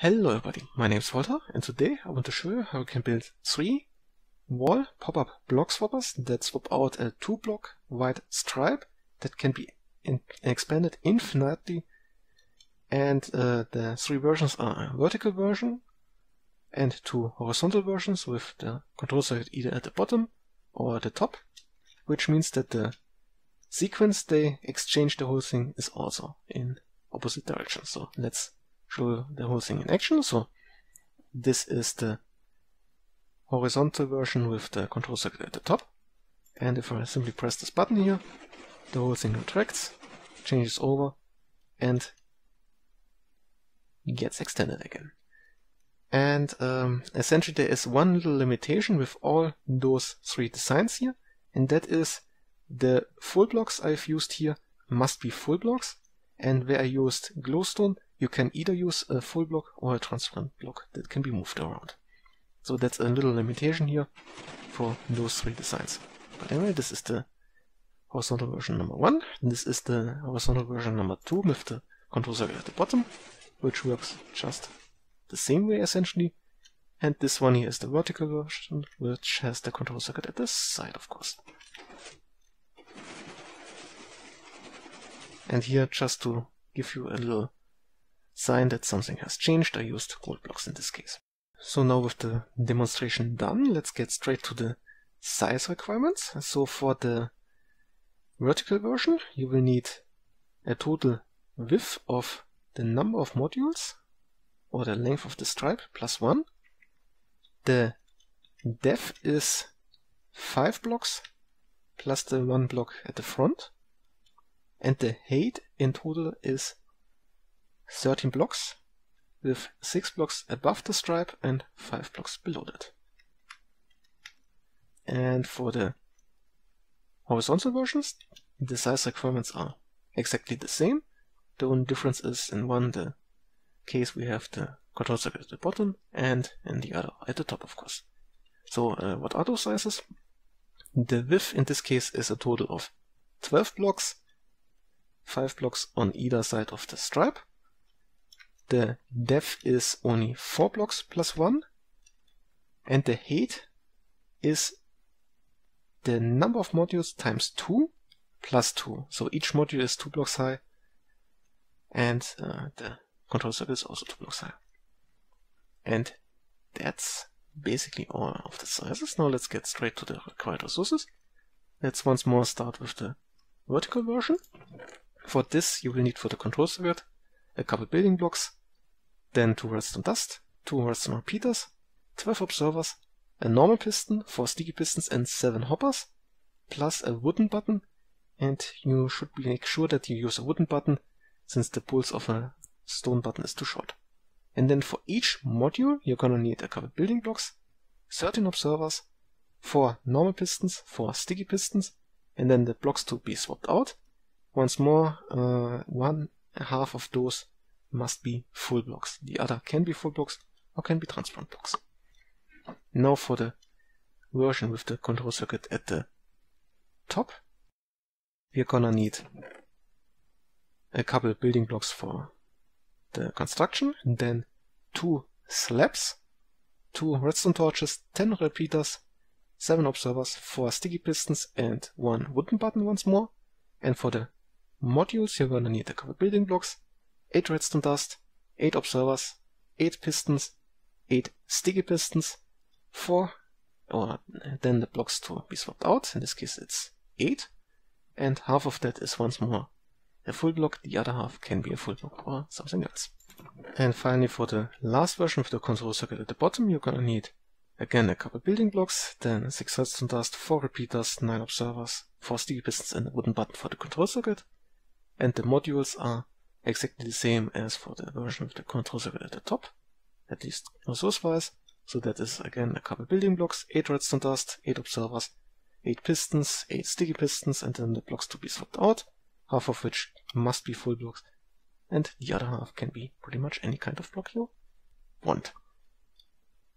Hello everybody, my name is Walter and today I want to show you how you can build three wall pop-up block swappers that swap out a two block wide stripe that can be in expanded infinitely and uh, the three versions are a vertical version and two horizontal versions with the control circuit either at the bottom or at the top which means that the sequence they exchange the whole thing is also in opposite directions. So let's show the whole thing in action. So this is the horizontal version with the control circuit at the top. And if I simply press this button here, the whole thing retracts, changes over, and gets extended again. And um, essentially there is one little limitation with all those three designs here, and that is the full blocks I've used here must be full blocks, and where I used glowstone, you can either use a full block or a transparent block that can be moved around. So that's a little limitation here for those three designs. But anyway, this is the horizontal version number one. This is the horizontal version number two with the control circuit at the bottom, which works just the same way essentially. And this one here is the vertical version, which has the control circuit at the side, of course. And here, just to give you a little sign that something has changed, I used gold blocks in this case. So now with the demonstration done, let's get straight to the size requirements. So for the vertical version, you will need a total width of the number of modules or the length of the stripe plus one. The depth is five blocks plus the one block at the front. And the height in total is 13 blocks with 6 blocks above the stripe and 5 blocks below that. And for the horizontal versions, the size requirements are exactly the same. The only difference is in one the case we have the control circuit at the bottom and in the other at the top of course. So uh, what are those sizes? The width in this case is a total of 12 blocks, 5 blocks on either side of the stripe, the depth is only 4 blocks plus 1 and the height is the number of modules times 2 plus 2. So each module is 2 blocks high and uh, the control circuit is also 2 blocks high. And that's basically all of the sizes. Now let's get straight to the required resources. Let's once more start with the vertical version. For this you will need for the control circuit a couple building blocks, then two redstone dust, two redstone repeaters, 12 observers, a normal piston, 4 sticky pistons and 7 hoppers, plus a wooden button, and you should make sure that you use a wooden button since the pulse of a stone button is too short. And then for each module you're gonna need a couple building blocks, 13 observers, 4 normal pistons, 4 sticky pistons, and then the blocks to be swapped out. Once more, uh, one half of those must be full blocks. The other can be full blocks or can be transparent blocks. Now for the version with the control circuit at the top, we're gonna need a couple building blocks for the construction, and then two slabs, two redstone torches, 10 repeaters, 7 observers, 4 sticky pistons, and one wooden button once more. And for the modules, you're gonna need a couple building blocks, 8 redstone dust, 8 observers, 8 pistons, 8 sticky pistons, 4, or uh, then the blocks to be swapped out, in this case it's 8, and half of that is once more a full block, the other half can be a full block or something else. And finally for the last version of the control circuit at the bottom, you're gonna need again a couple building blocks, then 6 redstone dust, 4 repeaters, 9 observers, 4 sticky pistons and a wooden button for the control circuit. And the modules are exactly the same as for the version of the control circuit at the top, at least resource-wise. So that is again a couple building blocks, 8 redstone dust, 8 observers, 8 pistons, 8 sticky pistons, and then the blocks to be swapped out, half of which must be full blocks, and the other half can be pretty much any kind of block you want.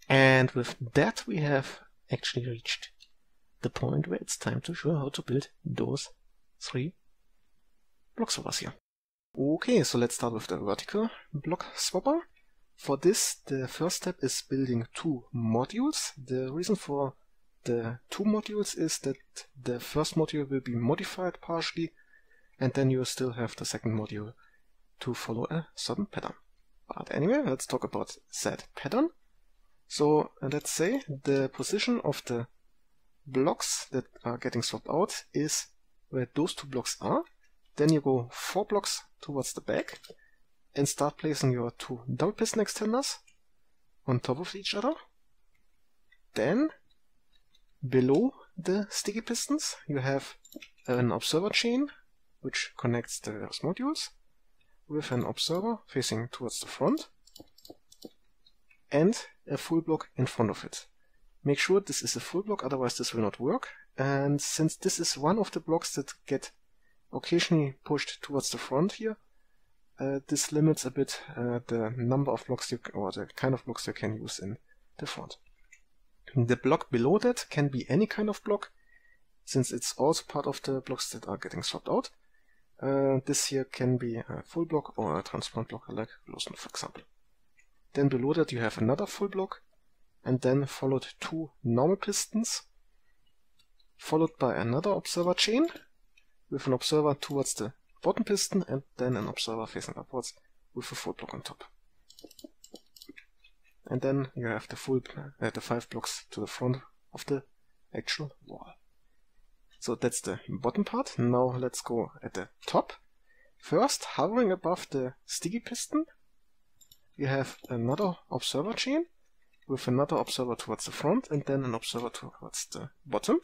And with that we have actually reached the point where it's time to show how to build those three block swappers here. Okay, so let's start with the vertical block swapper. For this, the first step is building two modules. The reason for the two modules is that the first module will be modified partially, and then you still have the second module to follow a certain pattern. But anyway, let's talk about that pattern. So let's say the position of the blocks that are getting swapped out is where those two blocks are. Then you go four blocks towards the back and start placing your two double piston extenders on top of each other. Then below the sticky pistons you have an observer chain which connects the various modules with an observer facing towards the front and a full block in front of it. Make sure this is a full block, otherwise this will not work. And since this is one of the blocks that get occasionally pushed towards the front here, uh, this limits a bit uh, the number of blocks you or the kind of blocks you can use in the front. The block below that can be any kind of block, since it's also part of the blocks that are getting swapped out. Uh, this here can be a full block or a transparent block like glowstone for example. Then below that you have another full block and then followed two normal pistons followed by another observer chain with an observer towards the bottom piston and then an observer facing upwards with a full block on top. And then you have the full uh, the five blocks to the front of the actual wall. So that's the bottom part. Now let's go at the top. First, hovering above the sticky piston, you have another observer chain with another observer towards the front and then an observer towards the bottom.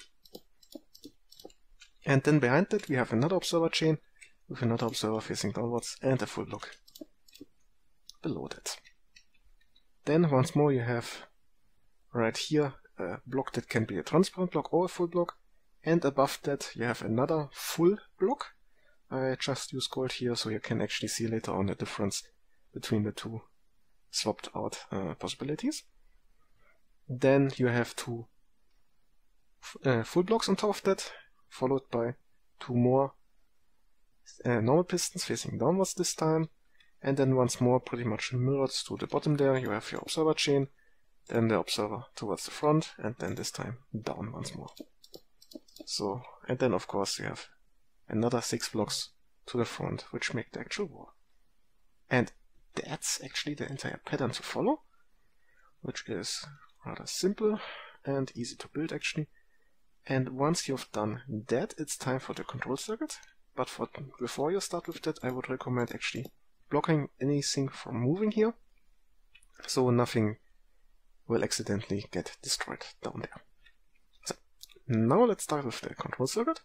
And then behind that we have another observer chain with another observer facing downwards and a full block below that. Then once more you have right here a block that can be a transparent block or a full block and above that you have another full block. I just use gold here so you can actually see later on the difference between the two swapped out uh, possibilities. Then you have two uh, full blocks on top of that, followed by two more uh, normal pistons facing downwards this time, and then once more pretty much mirrored to the bottom there, you have your observer chain, then the observer towards the front, and then this time down once more. So, and then of course you have another six blocks to the front, which make the actual wall. And that's actually the entire pattern to follow, which is rather simple and easy to build actually. And once you've done that, it's time for the control circuit. But for before you start with that, I would recommend actually blocking anything from moving here, so nothing will accidentally get destroyed down there. Now let's start with the control circuit.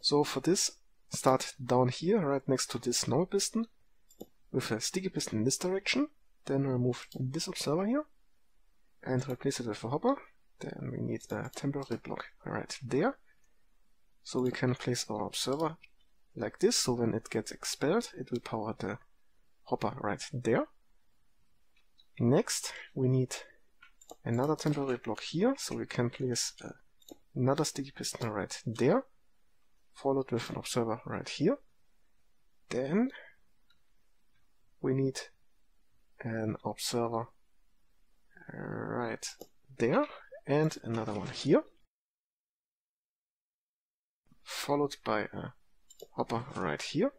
So for this, start down here, right next to this normal piston, with a sticky piston in this direction. Then remove this observer here, and replace it with a hopper. Then we need a temporary block right there. So we can place our observer like this, so when it gets expelled, it will power the hopper right there. Next, we need another temporary block here, so we can place a another sticky piston right there, followed with an observer right here. Then we need an observer uh, right there and another one here, followed by a hopper right here.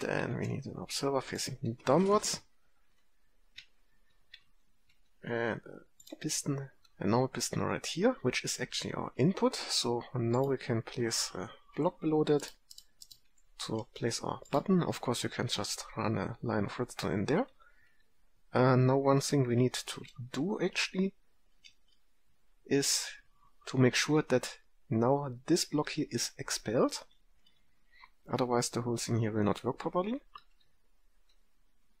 Then we need an observer facing downwards and a piston a normal piston right here, which is actually our input. So now we can place a block below that to place our button. Of course, you can just run a line of redstone in there. Uh, now one thing we need to do actually is to make sure that now this block here is expelled. Otherwise the whole thing here will not work properly.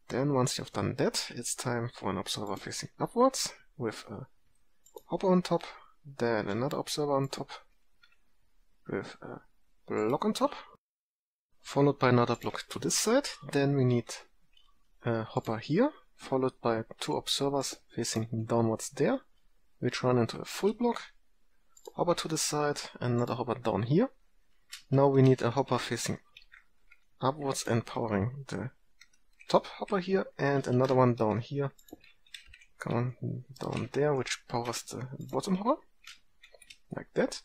Then once you've done that, it's time for an observer facing upwards with a hopper on top, then another observer on top with a block on top, followed by another block to this side. Then we need a hopper here, followed by two observers facing downwards there, which run into a full block, hopper to the side, and another hopper down here. Now we need a hopper facing upwards and powering the top hopper here and another one down here. Come on, down there, which powers the bottom hopper. Like that.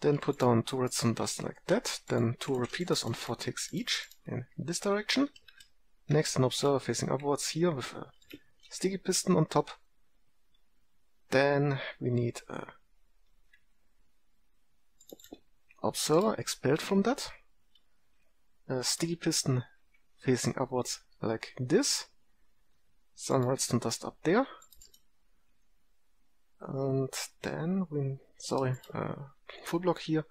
Then put down two redstone dust like that. Then two repeaters on 4 ticks each in this direction. Next an observer facing upwards here with a sticky piston on top. Then we need a observer expelled from that. A sticky piston facing upwards like this. Some redstone dust up there. And then we, sorry, uh, full block here.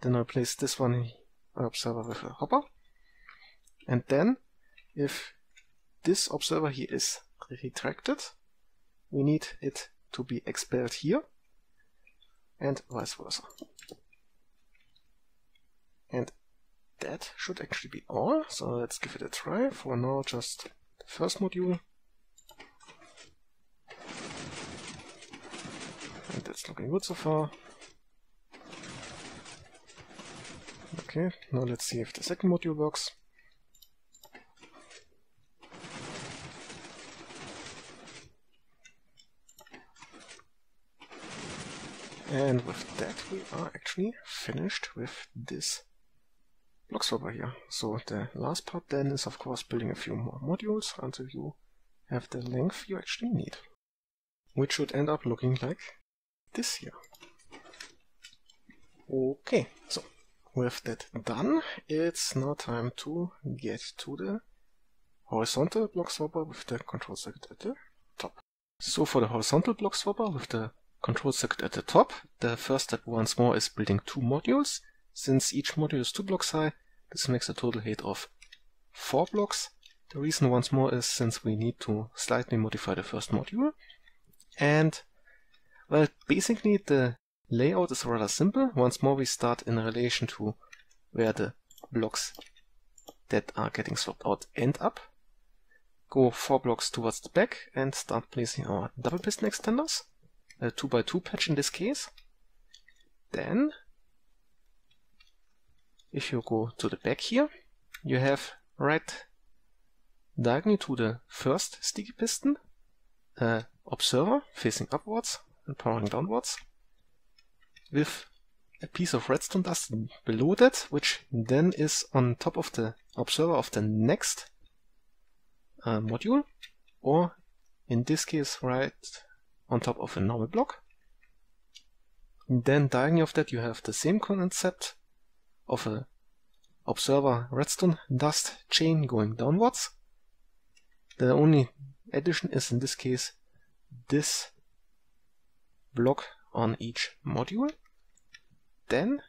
Then I place this one an observer with a hopper. And then, if this observer here is retracted, we need it to be expelled here, and vice versa. And that should actually be all, so let's give it a try. For now, just the first module. And that's looking good so far. Okay, now let's see if the second module works. And with that we are actually finished with this block swapper here. So the last part then is of course building a few more modules until you have the length you actually need. Which should end up looking like this here. Okay, so with that done, it's now time to get to the horizontal block swapper with the control circuit at the top. So for the horizontal block swapper with the control circuit at the top, the first step once more is building two modules. Since each module is two blocks high, this makes a total height of four blocks. The reason once more is since we need to slightly modify the first module. And, well, basically the layout is rather simple. Once more we start in relation to where the blocks that are getting swapped out end up. Go four blocks towards the back and start placing our double piston extenders. A 2x2 patch in this case. Then, if you go to the back here, you have right diagonally to the first sticky piston, a observer facing upwards and powering downwards with a piece of redstone dust below that, which then is on top of the observer of the next uh, module, or in this case right on top of a normal block. then diagonally of that you have the same concept of a observer redstone dust chain going downwards. The only addition is in this case this block on each module. Then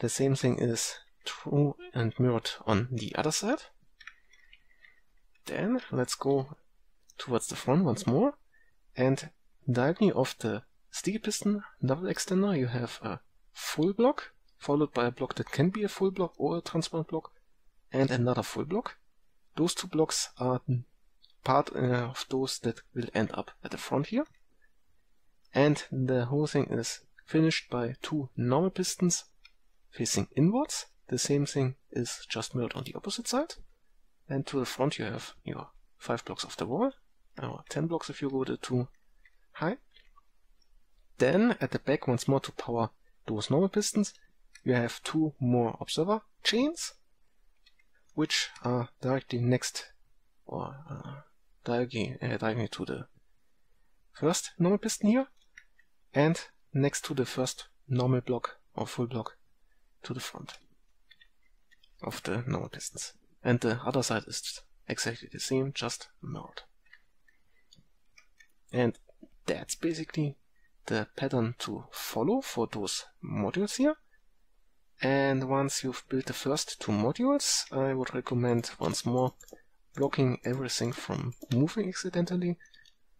the same thing is true and mirrored on the other side. Then let's go towards the front once more. And diagonally of the sticky piston double extender you have a full block, followed by a block that can be a full block or a transparent block, and another full block. Those two blocks are part uh, of those that will end up at the front here. And the whole thing is finished by two normal pistons facing inwards. The same thing is just mirrored on the opposite side. And to the front you have your five blocks of the wall, or 10 blocks if you go to high. Then at the back once more to power those normal pistons, you have two more observer chains, which are directly next or uh, directly, uh, directly to the first normal piston here, and next to the first normal block or full block to the front of the normal pistons. And the other side is exactly the same, just mirrored. And that's basically the pattern to follow for those modules here. And once you've built the first two modules, I would recommend once more blocking everything from moving accidentally,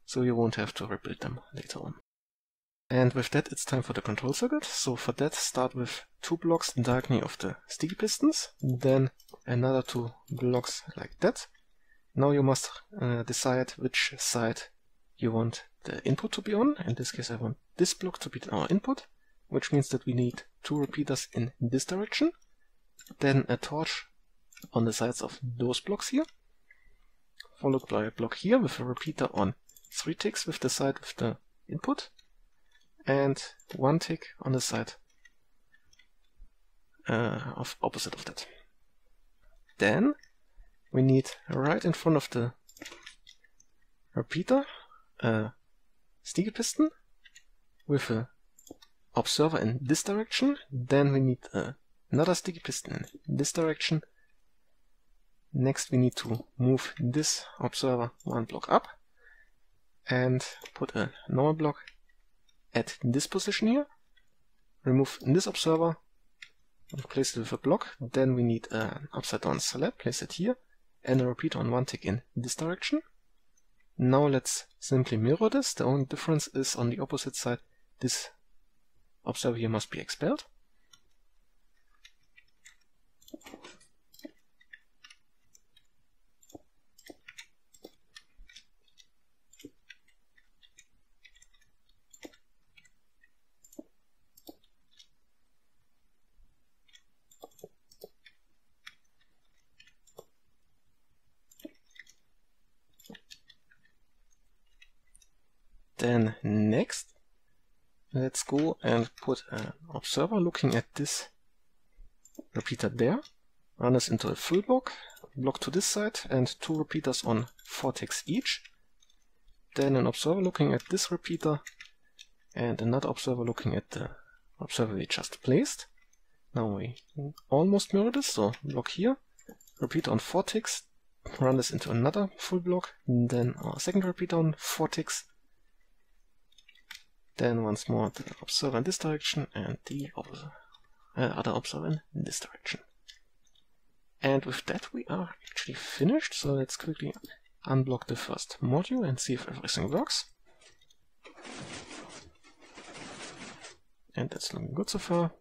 so you won't have to rebuild them later on. And with that, it's time for the control circuit. So for that, start with two blocks diagonally of the sticky pistons, then another two blocks like that. Now you must uh, decide which side you want the input to be on. In this case, I want this block to be our input, which means that we need two repeaters in this direction, then a torch on the sides of those blocks here, followed by a block here with a repeater on 3 ticks with the side with the input, and 1 tick on the side uh, of opposite of that. Then we need right in front of the repeater a sticky piston with a observer in this direction. Then we need uh, another sticky piston in this direction. Next we need to move this observer one block up and put a normal block at this position here. Remove this observer and place it with a block. Then we need an upside down slab, place it here, and a repeater on one tick in this direction. Now let's simply mirror this. The only difference is on the opposite side, this observer here must be expelled. Then next, let's go and put an observer looking at this repeater there. Run this into a full block, block to this side, and two repeaters on 4 ticks each. Then an observer looking at this repeater, and another observer looking at the observer we just placed. Now we almost mirror this, so block here, repeater on 4 ticks, run this into another full block, then our second repeater on 4 ticks, then once more the observer in this direction and the uh, other observer in this direction. And with that we are actually finished, so let's quickly unblock the first module and see if everything works. And that's looking good so far.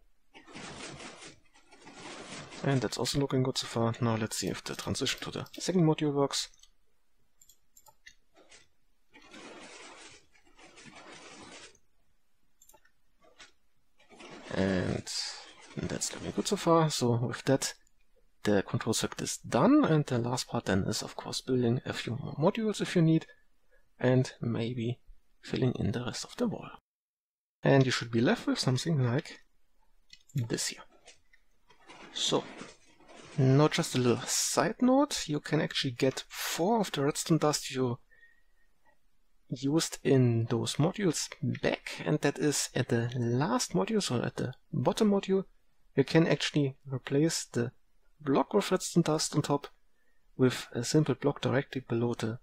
And that's also looking good so far. Now let's see if the transition to the second module works. And that's looking good so far. So with that, the control circuit is done. And the last part then is, of course, building a few more modules if you need. And maybe filling in the rest of the wall. And you should be left with something like this here. So, not just a little side note, you can actually get four of the redstone dust you used in those modules back and that is at the last module, so at the bottom module, you can actually replace the block with redstone dust on top with a simple block directly below the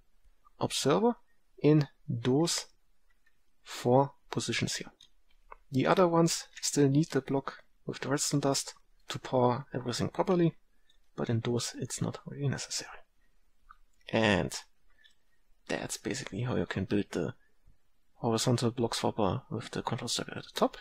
observer in those four positions here. The other ones still need the block with the redstone dust to power everything properly, but in those it's not really necessary. And that's basically how you can build the horizontal block swapper with the control circuit at the top,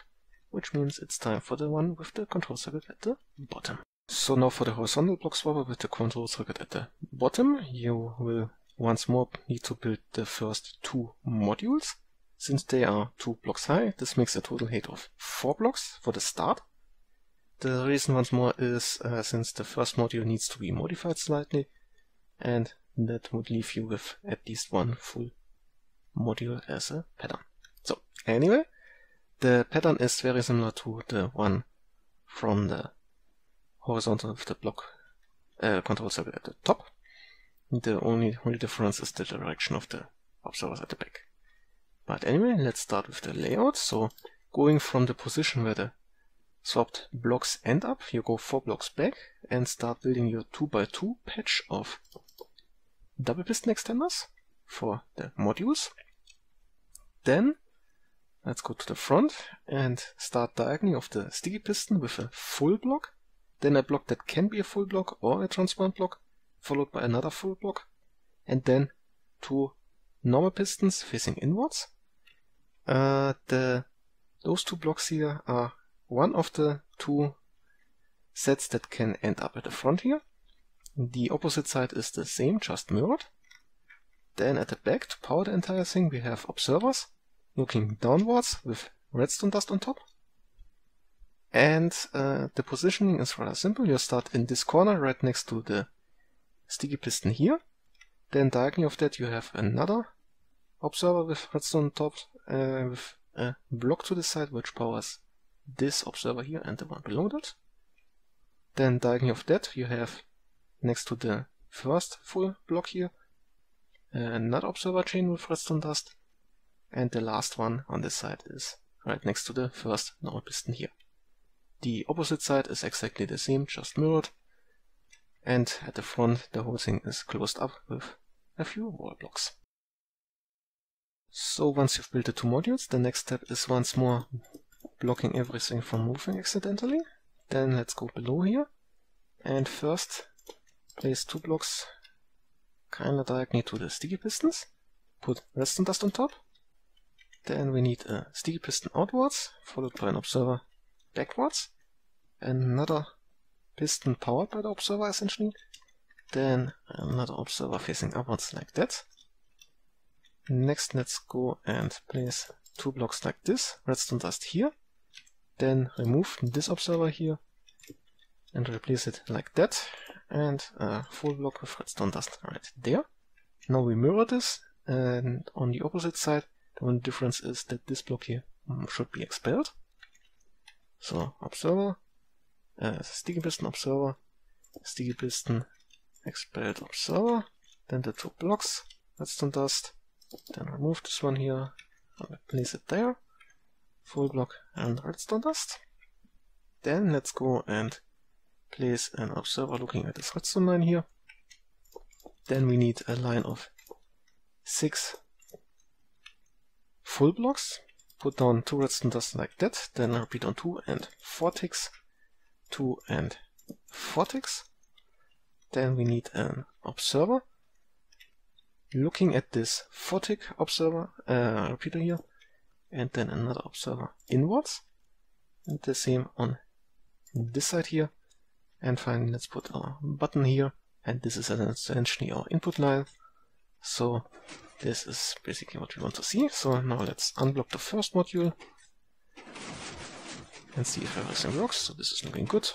which means it's time for the one with the control circuit at the bottom. So now for the horizontal block swapper with the control circuit at the bottom, you will once more need to build the first two modules. Since they are two blocks high, this makes a total height of four blocks for the start. The reason once more is uh, since the first module needs to be modified slightly, and that would leave you with at least one full module as a pattern. So anyway, the pattern is very similar to the one from the horizontal of the block uh, control circuit at the top. The only, only difference is the direction of the observers at the back. But anyway, let's start with the layout. So going from the position where the swapped blocks end up, you go four blocks back and start building your 2x2 patch of double piston extenders for the modules. Then let's go to the front and start diagonally of the sticky piston with a full block, then a block that can be a full block or a transparent block, followed by another full block, and then two normal pistons facing inwards. Uh, the those two blocks here are one of the two sets that can end up at the front here. The opposite side is the same, just mirrored. Then at the back, to power the entire thing, we have observers looking downwards with redstone dust on top. And uh, the positioning is rather simple. You start in this corner right next to the sticky piston here. Then diagonally of that you have another observer with redstone on top uh, with a block to the side which powers this observer here and the one below that. Then diagonally of that you have next to the first full block here uh, another observer chain with redstone dust and the last one on this side is right next to the first normal piston here. The opposite side is exactly the same, just mirrored, and at the front the whole thing is closed up with a few wall blocks. So once you've built the two modules, the next step is once more blocking everything from moving accidentally. Then let's go below here, and first place two blocks kinda diagonally to the sticky pistons, put redstone dust on top, then we need a sticky piston outwards, followed by an observer backwards. Another piston powered by the observer essentially. Then another observer facing upwards like that. Next let's go and place two blocks like this, redstone dust here. Then remove this observer here and replace it like that. And a full block of redstone dust right there. Now we mirror this and on the opposite side the only difference is that this block here mm, should be expelled. So observer, uh, sticky piston observer, sticky piston expelled observer, then the two blocks, redstone dust, then remove this one here, and place it there, full block and redstone dust. Then let's go and place an observer looking at this redstone line here. Then we need a line of six full blocks, put down two redstone dust like that, then repeat on two and four ticks, two and four ticks. Then we need an observer. Looking at this four tick observer uh, repeater here, and then another observer inwards, and the same on this side here. And finally, let's put a button here, and this is essentially our input line. So this is basically what we want to see. So now let's unblock the first module and see if everything works. So this is looking good.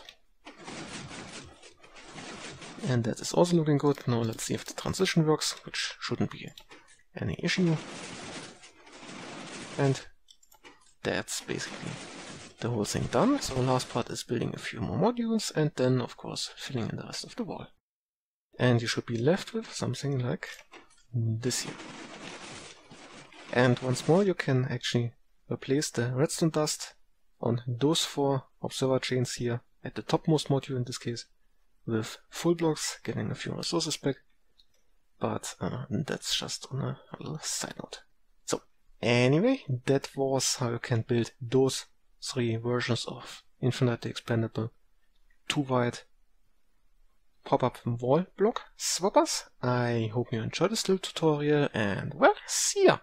And that is also looking good. Now let's see if the transition works, which shouldn't be any issue. And that's basically the whole thing done. So the last part is building a few more modules and then of course filling in the rest of the wall. And you should be left with something like this here. And once more you can actually replace the redstone dust on those four observer chains here at the topmost module in this case with full blocks, getting a few resources back. But uh, that's just on a, a little side note. So anyway, that was how you can build those three versions of infinitely expandable two wide pop-up wall block swappers. I hope you enjoyed this little tutorial and well, see ya!